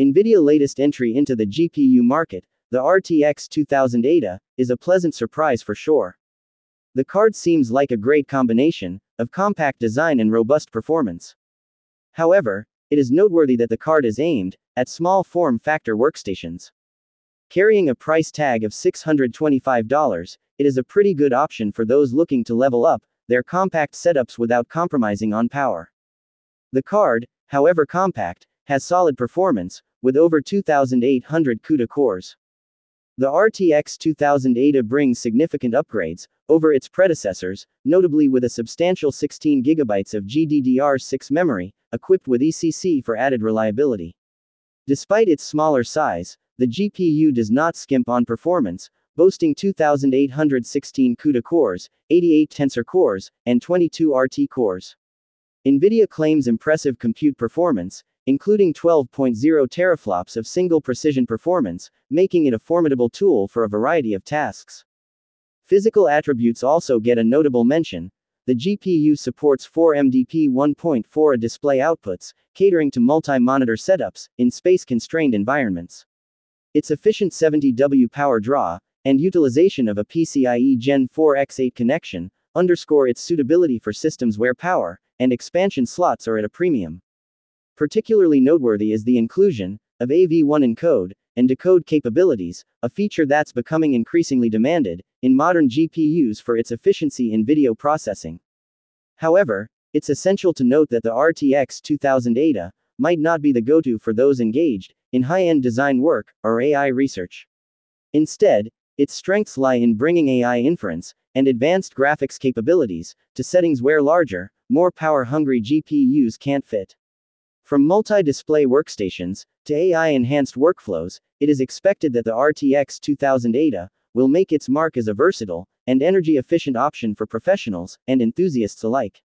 NVIDIA latest entry into the GPU market, the RTX 2000 Ada, is a pleasant surprise for sure. The card seems like a great combination of compact design and robust performance. However, it is noteworthy that the card is aimed at small form factor workstations. Carrying a price tag of $625, it is a pretty good option for those looking to level up their compact setups without compromising on power. The card, however compact, has solid performance, with over 2,800 CUDA cores. The RTX 2000 Ada brings significant upgrades over its predecessors, notably with a substantial 16 GB of GDDR6 memory, equipped with ECC for added reliability. Despite its smaller size, the GPU does not skimp on performance, boasting 2,816 CUDA cores, 88 Tensor cores, and 22 RT cores. NVIDIA claims impressive compute performance, including 12.0 teraflops of single precision performance, making it a formidable tool for a variety of tasks. Physical attributes also get a notable mention. The GPU supports 4 MDP 1.4 display outputs, catering to multi monitor setups in space constrained environments. Its efficient 70W power draw and utilization of a PCIe Gen 4 X8 connection underscore its suitability for systems where power and expansion slots are at a premium. Particularly noteworthy is the inclusion of AV1 encode and decode capabilities, a feature that's becoming increasingly demanded in modern GPUs for its efficiency in video processing. However, it's essential to note that the RTX 2000 Ada might not be the go to for those engaged in high end design work or AI research. Instead, its strengths lie in bringing AI inference and advanced graphics capabilities to settings where larger, more power hungry GPUs can't fit. From multi display workstations to AI enhanced workflows, it is expected that the RTX 2000 Ada will make its mark as a versatile and energy efficient option for professionals and enthusiasts alike.